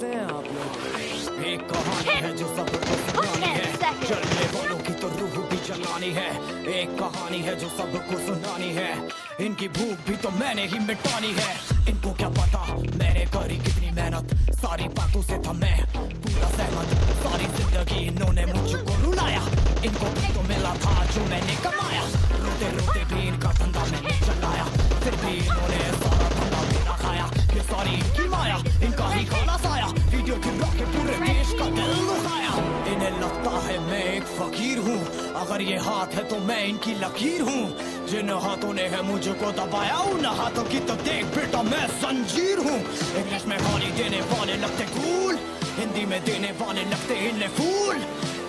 कैसे हैं आप लोग एक कहानी है जो सबको सुनानी है चलने वालों की तो रूह भी जलानी है एक कहानी है जो सबको सुनानी है इनकी भूख भी तो मैंने ही मिटानी है इनको क्या पता मैंने करी कितनी मेहनत सारी बातों से था मैं पूरा सहमत सारी ज़िंदगी इन्होंने मुझको रुलाया इनको भी तो मिला था जो मैंने अगर ये हाथ है तो मैं इनकी लकीर हूँ जिन हाथों ने है मुझको दबाया उन हाथों की तो देख बेटा मैं संजीर हूँ इंग्लिश में गाली देने वाले लगते कूल हिंदी में देने वाले लगते इन्हें फूल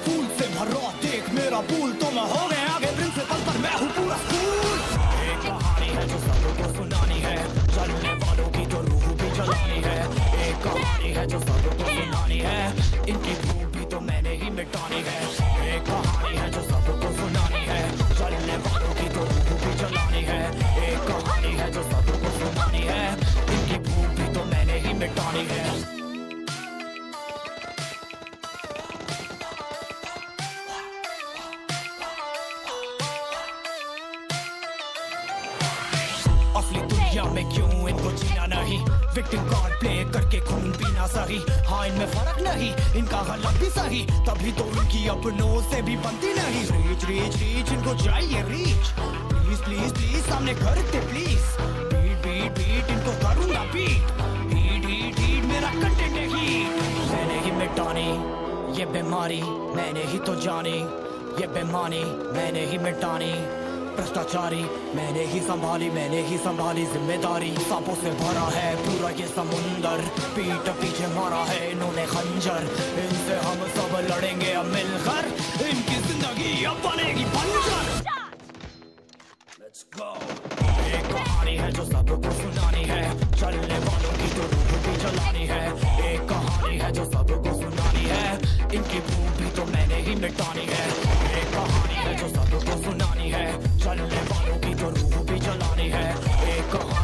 फूल से भरा देख मेरा पुल तो मैं हो गया आगे प्रिंसिपल पर मैं हूँ ही मिटानी है एक कहानी है जो सबको सुनानी है चलने वालों की तो रूह भी जलानी है एक कहानी है जो सबको सुनानी है इनकी भूख भी तो मैंने ही मिटानी है असली दुनिया में क्यों इनको जीना नहीं विक्टिम कार्ड प्ले करके पीना सही। हाँ इनमें फ़र्क नहीं, इनका गलत भी सही। तभी तो उनकी अपनों से भी बनती नहीं। रीच रीच रीच इनको चाहिए रीच प्लीज़ प्लीज़ प्लीज़ सामने करते प्लीज़ बीट बीट बीट इनको करूँगा बीट हीट हीट हीट मेरा कंटेंट है मैंने ही मिटानी, ये बीमारी मैंने ही तो जानी। ये बेमानी मैंने ही मिटानी। भ्रष्टाचारी, मैंने ही संभाली, मैंने ही संभाली ज़िम्मेदारी। सांपों से भरा है पूरा ये समुंदर, पीठ पीछे मारा है इन्होंने खंजर। इनसे हम सब लड़ेंगे अब मिलकर, इनकी ज़िंदगी अब बनेगी बंजर. एक कहानी है जो सबको सुनानी है, चलने वालों की तो भी जलानी है। एक कहानी है जो सबको ही। एक कहानी है जो सबको सुनानी है। चलने वालों की तो रूह भी जलानी है। एक कहानी